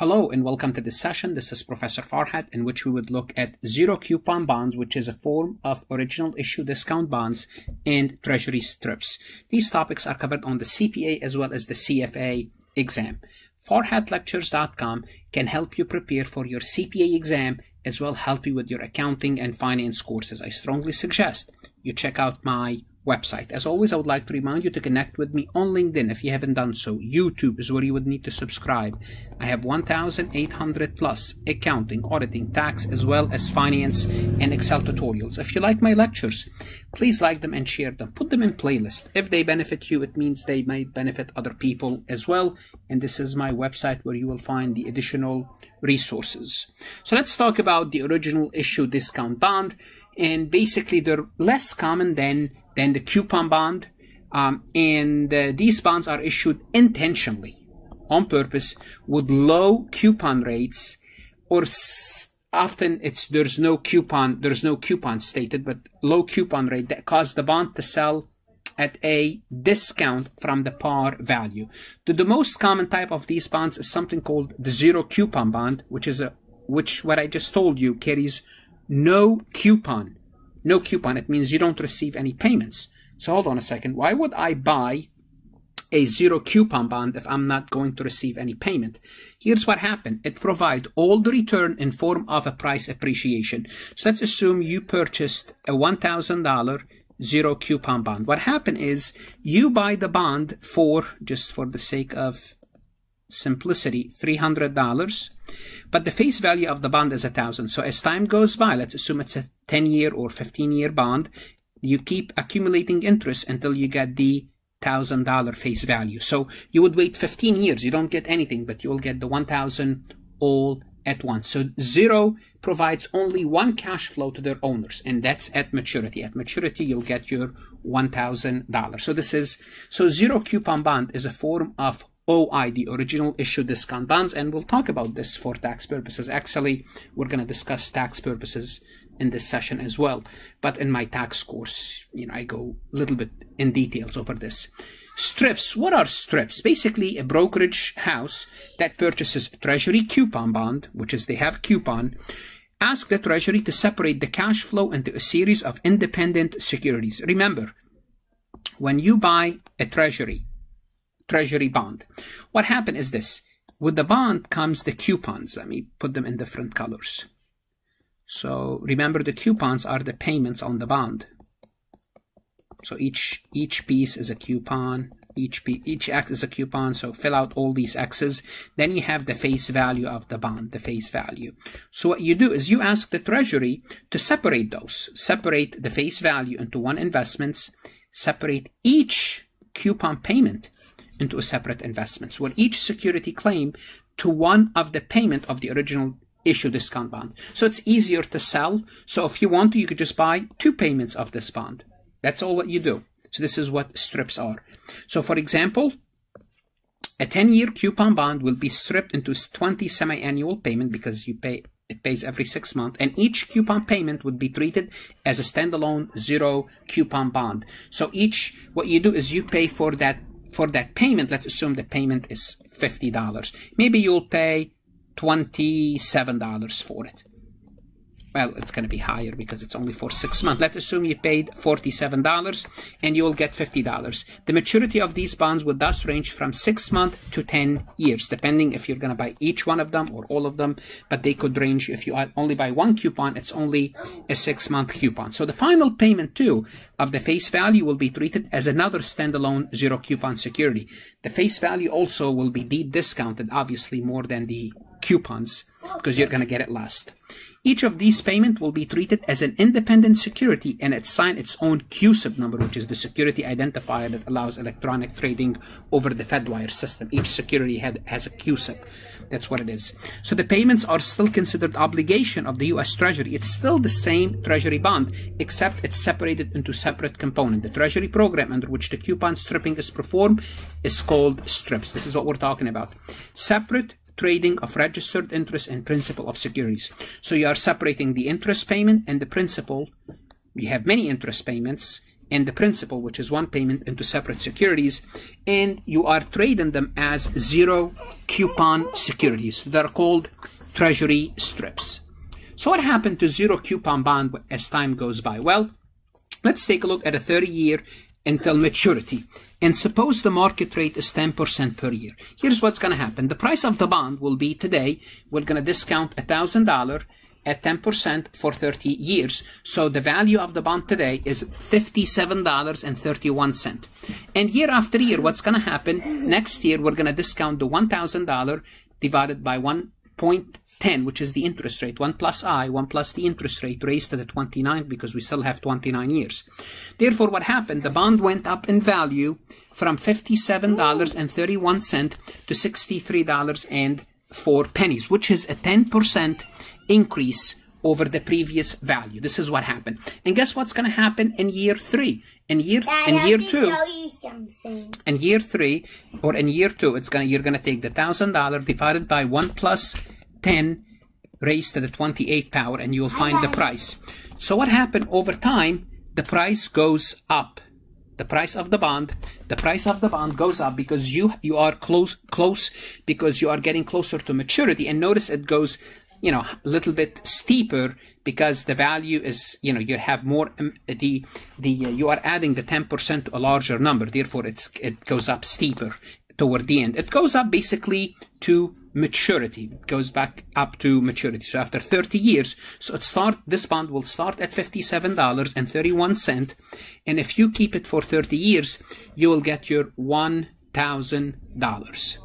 Hello and welcome to this session. This is Professor Farhat in which we would look at zero coupon bonds, which is a form of original issue discount bonds and treasury strips. These topics are covered on the CPA as well as the CFA exam. FarhatLectures.com can help you prepare for your CPA exam as well help you with your accounting and finance courses. I strongly suggest you check out my website. As always, I would like to remind you to connect with me on LinkedIn if you haven't done so. YouTube is where you would need to subscribe. I have 1,800 plus accounting, auditing, tax, as well as finance and Excel tutorials. If you like my lectures, please like them and share them. Put them in playlist. If they benefit you, it means they might benefit other people as well. And this is my website where you will find the additional resources. So let's talk about the original issue discount bond. And basically, they're less common than than the coupon bond. Um, and uh, these bonds are issued intentionally, on purpose, with low coupon rates, or often it's there's no coupon there's no coupon stated, but low coupon rate that cause the bond to sell at a discount from the par value. The, the most common type of these bonds is something called the zero coupon bond, which is a which what I just told you carries no coupon no coupon, it means you don't receive any payments. So hold on a second. Why would I buy a zero coupon bond if I'm not going to receive any payment? Here's what happened. It provides all the return in form of a price appreciation. So let's assume you purchased a $1,000 zero coupon bond. What happened is you buy the bond for, just for the sake of simplicity, $300, but the face value of the bond is a 1000 So as time goes by, let's assume it's a 10 year or 15 year bond, you keep accumulating interest until you get the thousand dollar face value. So you would wait 15 years, you don't get anything, but you will get the 1000 all at once. So zero provides only one cash flow to their owners, and that's at maturity. At maturity, you'll get your $1,000. So this is, so zero coupon bond is a form of OI, the original issue discount bonds, and we'll talk about this for tax purposes. Actually, we're going to discuss tax purposes in this session as well. But in my tax course, you know, I go a little bit in details over this. Strips. What are strips? Basically, a brokerage house that purchases treasury coupon bond, which is they have coupon, ask the treasury to separate the cash flow into a series of independent securities. Remember, when you buy a treasury, treasury bond. What happened is this. With the bond comes the coupons. Let me put them in different colors. So remember the coupons are the payments on the bond. So each each piece is a coupon. Each each X is a coupon. So fill out all these X's. Then you have the face value of the bond, the face value. So what you do is you ask the Treasury to separate those. Separate the face value into one investments. Separate each coupon payment into separate investments where each security claim to one of the payment of the original issue discount bond. So it's easier to sell. So if you want to, you could just buy two payments of this bond. That's all what you do. So this is what strips are. So for example, a 10-year coupon bond will be stripped into 20 semi-annual payment because you pay it pays every six months, and each coupon payment would be treated as a standalone zero coupon bond. So each, what you do is you pay for that for that payment, let's assume the payment is $50. Maybe you'll pay $27 for it well, it's going to be higher because it's only for six months. Let's assume you paid $47 and you will get $50. The maturity of these bonds would thus range from six months to 10 years, depending if you're going to buy each one of them or all of them, but they could range, if you only buy one coupon, it's only a six month coupon. So the final payment too of the face value will be treated as another standalone zero coupon security. The face value also will be deep discounted, obviously more than the coupons because you're going to get it last. Each of these payment will be treated as an independent security and assign its own CUSIP number, which is the security identifier that allows electronic trading over the Fedwire system. Each security had, has a CUSIP. That's what it is. So the payments are still considered obligation of the U.S. Treasury. It's still the same Treasury bond, except it's separated into separate components. The Treasury program under which the coupon stripping is performed is called STRIPS. This is what we're talking about. Separate trading of registered interest and principal of securities. So you are separating the interest payment and the principal. You have many interest payments and the principal, which is one payment, into separate securities, and you are trading them as zero coupon securities. They're called treasury strips. So what happened to zero coupon bond as time goes by? Well, let's take a look at a 30 year until maturity. And suppose the market rate is 10% per year. Here's what's going to happen. The price of the bond will be today, we're going to discount $1,000 at 10% for 30 years. So the value of the bond today is $57.31. And year after year, what's going to happen? Next year, we're going to discount the $1,000 divided by 1.10, which is the interest rate. 1 plus I, 1 plus the interest rate raised to the 29 because we still have 29 years. Therefore, what happened? The bond went up in value from $57.31 to $63.04 pennies, which is a 10% increase over the previous value. This is what happened. And guess what's going to happen in year three? In year Dad, in year two, in year three or in year two, it's gonna you're gonna take the thousand dollar divided by one plus ten raised to the twenty eighth power, and you'll find the price. So what happened over time? The price goes up. The price of the bond, the price of the bond goes up because you you are close close because you are getting closer to maturity. And notice it goes you know a little bit steeper because the value is you know you have more um, the the uh, you are adding the 10% to a larger number therefore it's it goes up steeper toward the end it goes up basically to maturity it goes back up to maturity. So after 30 years so it start this bond will start at $57.31 and if you keep it for 30 years you will get your $1000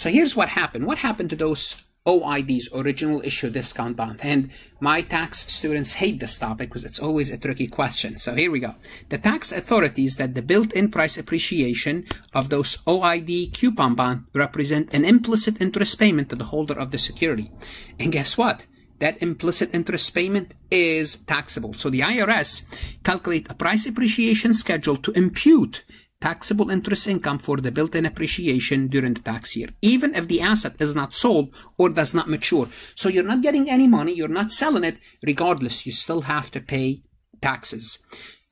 so here's what happened. What happened to those OIDs, original issue discount bond. And my tax students hate this topic because it's always a tricky question. So here we go. The tax authorities that the built-in price appreciation of those OID coupon bond represent an implicit interest payment to the holder of the security. And guess what? That implicit interest payment is taxable. So the IRS calculate a price appreciation schedule to impute taxable interest income for the built-in appreciation during the tax year, even if the asset is not sold or does not mature. So you're not getting any money, you're not selling it, regardless, you still have to pay taxes.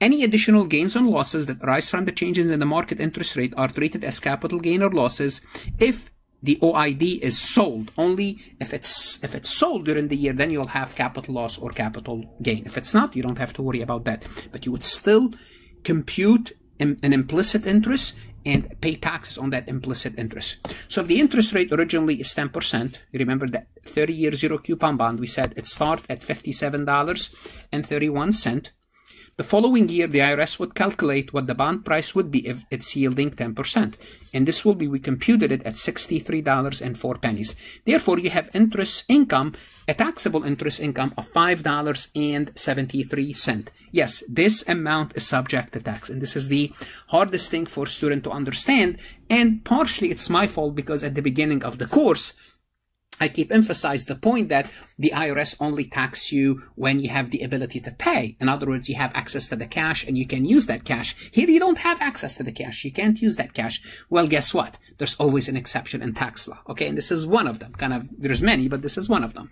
Any additional gains or losses that arise from the changes in the market interest rate are treated as capital gain or losses if the OID is sold. Only if it's if it's sold during the year, then you'll have capital loss or capital gain. If it's not, you don't have to worry about that. But you would still compute an implicit interest and pay taxes on that implicit interest. So if the interest rate originally is 10%, remember that 30 year zero coupon bond, we said it started at $57.31. The following year, the IRS would calculate what the bond price would be if it's yielding 10%. And this will be, we computed it at $63.04. Therefore, you have interest income, a taxable interest income of $5.73. Yes, this amount is subject to tax. And this is the hardest thing for student to understand. And partially it's my fault because at the beginning of the course, I keep emphasize the point that the IRS only tax you when you have the ability to pay. In other words, you have access to the cash and you can use that cash. Here you don't have access to the cash. You can't use that cash. Well, guess what? There's always an exception in tax law. Okay. And this is one of them. Kind of, there's many, but this is one of them.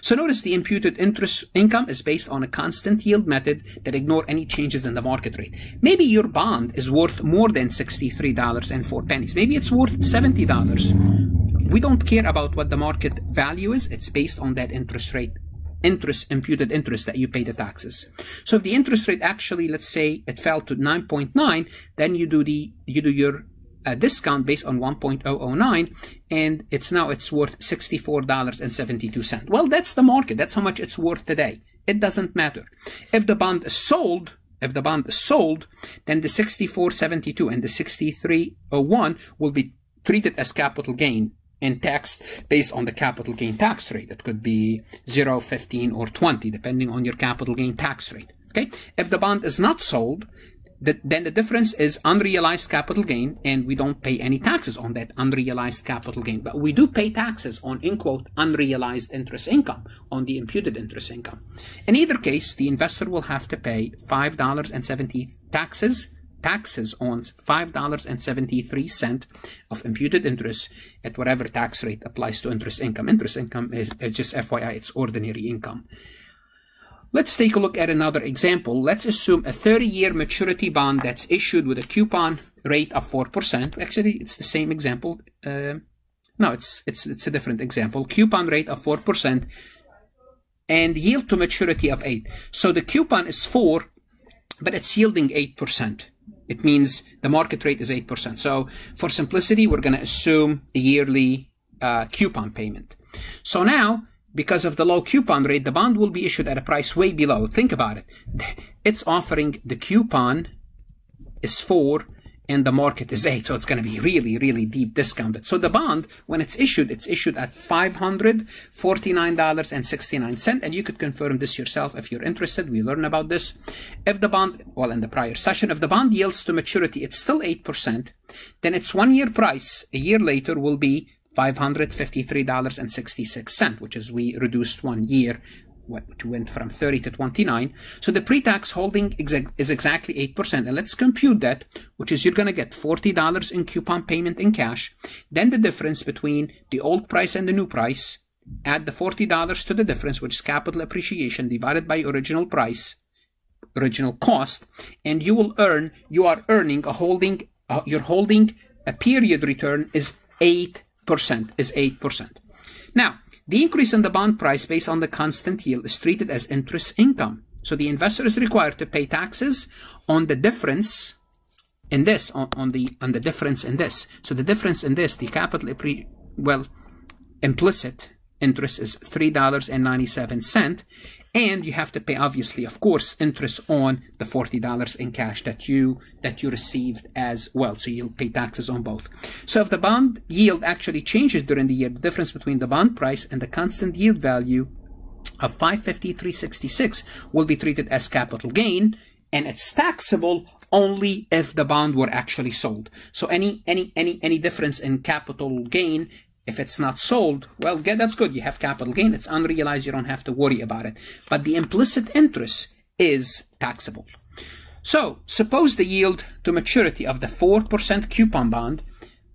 So notice the imputed interest income is based on a constant yield method that ignore any changes in the market rate. Maybe your bond is worth more than $63.04. Maybe it's worth $70 we don't care about what the market value is. It's based on that interest rate, interest, imputed interest that you pay the taxes. So if the interest rate actually, let's say it fell to 9.9, then you do the, you do your uh, discount based on 1.009 and it's now it's worth $64.72. Well, that's the market. That's how much it's worth today. It doesn't matter. If the bond is sold, if the bond is sold, then the 64.72 and the 63.01 will be treated as capital gain and taxed based on the capital gain tax rate. It could be 0, 15, or 20, depending on your capital gain tax rate. Okay. If the bond is not sold, the, then the difference is unrealized capital gain, and we don't pay any taxes on that unrealized capital gain. But we do pay taxes on, in quote, unrealized interest income, on the imputed interest income. In either case, the investor will have to pay $5.70 taxes taxes on $5.73 of imputed interest at whatever tax rate applies to interest income. Interest income is, just FYI, it's ordinary income. Let's take a look at another example. Let's assume a 30-year maturity bond that's issued with a coupon rate of 4%. Actually, it's the same example. Uh, no, it's, it's, it's a different example. Coupon rate of 4% and yield to maturity of 8. So the coupon is 4, but it's yielding 8%. It means the market rate is 8%. So for simplicity, we're going to assume a yearly uh, coupon payment. So now, because of the low coupon rate, the bond will be issued at a price way below. Think about it. It's offering the coupon is 4 and the market is 8 so it's going to be really really deep discounted. So the bond when it's issued it's issued at $549.69 and you could confirm this yourself if you're interested. We learn about this. If the bond well in the prior session if the bond yields to maturity it's still 8% then its one year price a year later will be $553.66 which is we reduced one year which went from 30 to 29. So the pre-tax holding is exactly 8%. And let's compute that, which is you're going to get $40 in coupon payment in cash. Then the difference between the old price and the new price. Add the $40 to the difference, which is capital appreciation divided by original price, original cost. And you will earn, you are earning a holding, uh, you're holding a period return is 8%, is 8%. Now, the increase in the bond price based on the constant yield is treated as interest income. So the investor is required to pay taxes on the difference in this, on, on the on the difference in this. So the difference in this, the capital, well, implicit interest is $3.97 and you have to pay obviously of course interest on the $40 in cash that you that you received as well so you'll pay taxes on both so if the bond yield actually changes during the year the difference between the bond price and the constant yield value of 553.66 will be treated as capital gain and it's taxable only if the bond were actually sold. So any any any any difference in capital gain if it's not sold, well, that's good. You have capital gain. It's unrealized. You don't have to worry about it. But the implicit interest is taxable. So suppose the yield to maturity of the 4% coupon bond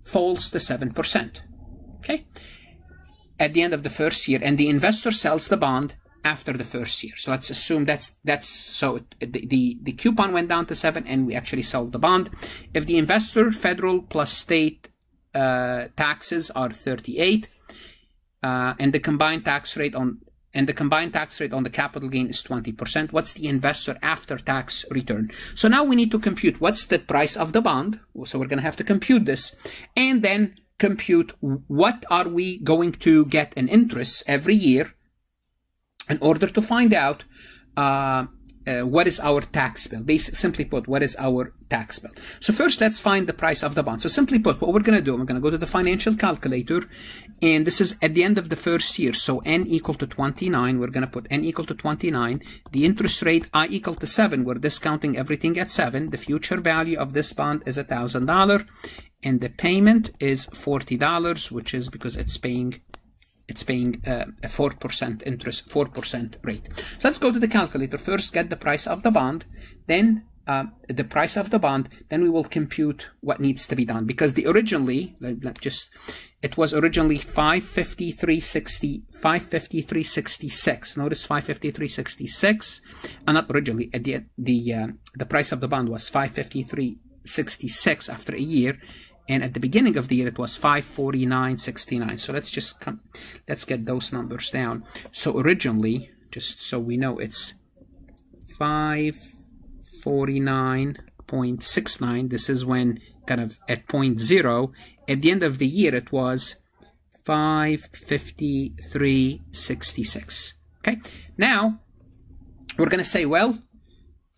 falls to 7%. Okay? At the end of the first year, and the investor sells the bond after the first year. So let's assume that's that's so the, the, the coupon went down to seven and we actually sold the bond. If the investor, federal plus state uh, taxes are 38 uh, and the combined tax rate on and the combined tax rate on the capital gain is 20%. What's the investor after tax return? So now we need to compute what's the price of the bond. So we're going to have to compute this and then compute what are we going to get in interest every year in order to find out uh, uh, what is our tax bill? Basically, simply put, what is our tax bill? So first, let's find the price of the bond. So simply put, what we're going to do, we're going to go to the financial calculator, and this is at the end of the first year. So n equal to 29, we're going to put n equal to 29. The interest rate i equal to 7, we're discounting everything at 7. The future value of this bond is $1,000, and the payment is $40, which is because it's paying it's paying uh, a 4% interest, 4% rate. So let's go to the calculator. First, get the price of the bond, then uh, the price of the bond, then we will compute what needs to be done. Because the originally, let just, it was originally 553.60, 553.66. Notice 553.66, and not originally, the, the, uh, the price of the bond was 553.66 after a year and at the beginning of the year it was 549.69 so let's just come let's get those numbers down. So originally just so we know it's 549.69 this is when kind of at point zero. At the end of the year it was 553.66 okay? Now we're going to say well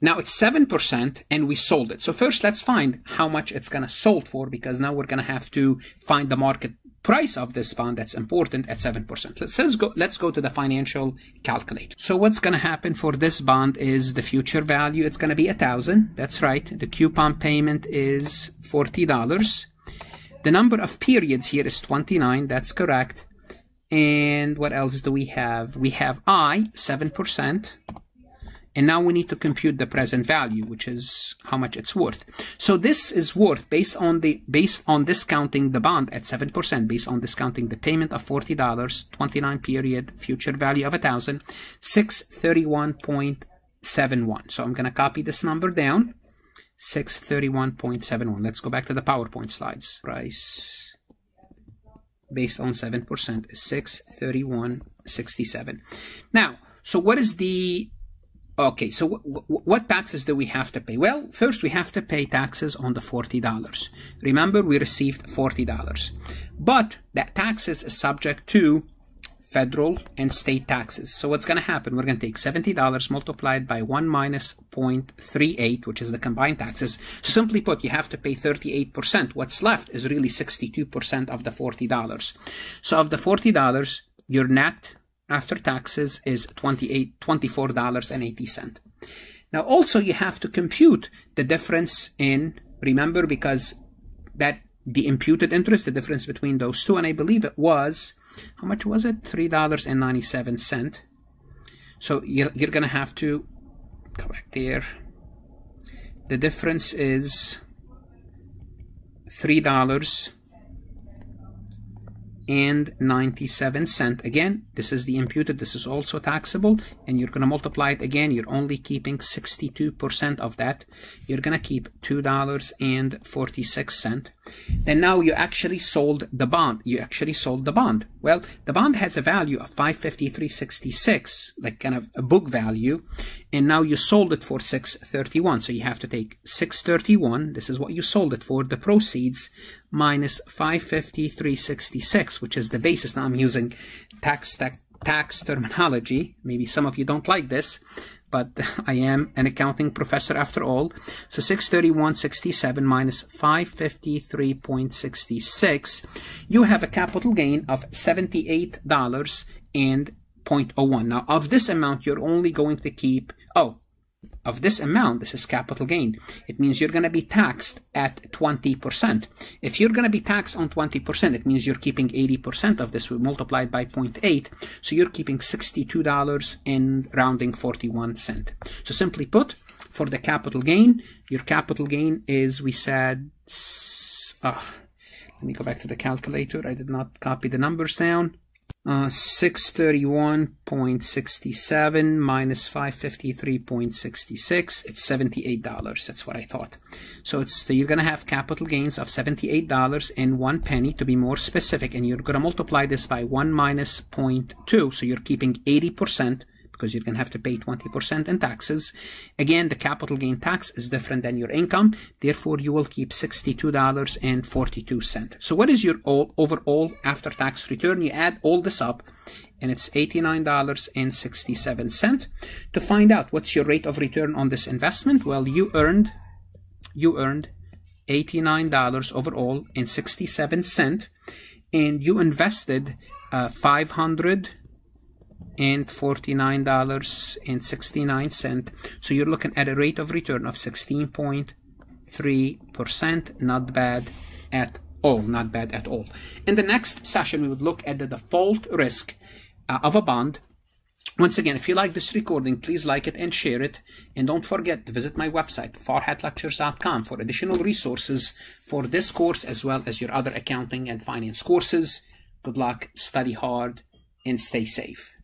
now it's 7% and we sold it. So first let's find how much it's going to sold for because now we're going to have to find the market price of this bond that's important at 7%. Let's, let's go let's go to the financial calculator. So what's going to happen for this bond is the future value it's going to be a thousand. That's right. The coupon payment is $40. The number of periods here is 29. That's correct. And what else do we have? We have I 7% And now we need to compute the present value, which is how much it's worth. So this is worth based on the based on discounting the bond at 7%, based on discounting the payment of $40, 29 period, future value of a thousand, 631.71. So I'm gonna copy this number down. 631.71. Let's go back to the PowerPoint slides. Price based on 7% is 631.67. Now, so what is the Okay, so what taxes do we have to pay? Well, first we have to pay taxes on the $40. Remember, we received $40. But that taxes is subject to federal and state taxes. So what's going to happen? We're going to take $70 multiplied by 1 minus 0.38, which is the combined taxes. So simply put, you have to pay 38%. What's left is really 62% of the $40. So of the $40, your net after taxes is $24.80. Now also you have to compute the difference in, remember because that the imputed interest, the difference between those two, and I believe it was, how much was it? $3.97. So you're, you're going to have to go back there. The difference is $3 and 97 cent. Again this is the imputed this is also taxable and you're going to multiply it again. You're only keeping 62% of that. You're going to keep $2.46 then now you actually sold the bond. You actually sold the bond. Well the bond has a value of 553.66 like kind of a book value and now you sold it for 631 so you have to take 631 this is what you sold it for. The proceeds minus 553.66, which is the basis. Now I'm using tax, tax, tax terminology. Maybe some of you don't like this, but I am an accounting professor after all. So 631.67 minus 553.66, you have a capital gain of $78 and 0.01. Now, of this amount, you're only going to keep, oh, of this amount, this is capital gain. It means you're going to be taxed at 20%. If you're going to be taxed on 20%, it means you're keeping 80% of this We multiplied by 0.8. So you're keeping $62 and rounding 41 cent. So simply put, for the capital gain, your capital gain is, we said, oh, let me go back to the calculator. I did not copy the numbers down. Uh, 631.67 minus 553.66 it's $78 that's what I thought. So it's you're gonna have capital gains of $78 and one penny. To be more specific and you're gonna multiply this by 1 minus 0.2 so you're keeping 80% because you're going to have to pay 20% in taxes. Again, the capital gain tax is different than your income. Therefore, you will keep $62.42. So what is your overall after-tax return? You add all this up and it's $89.67. To find out what's your rate of return on this investment, well, you earned, you earned $89 overall and 67 cent and you invested uh, 500 and $49.69. So you're looking at a rate of return of 16.3%. Not bad at all. Not bad at all. In the next session, we would look at the default risk uh, of a bond. Once again, if you like this recording, please like it and share it. And don't forget to visit my website, farhatlectures.com, for additional resources for this course as well as your other accounting and finance courses. Good luck, study hard, and stay safe.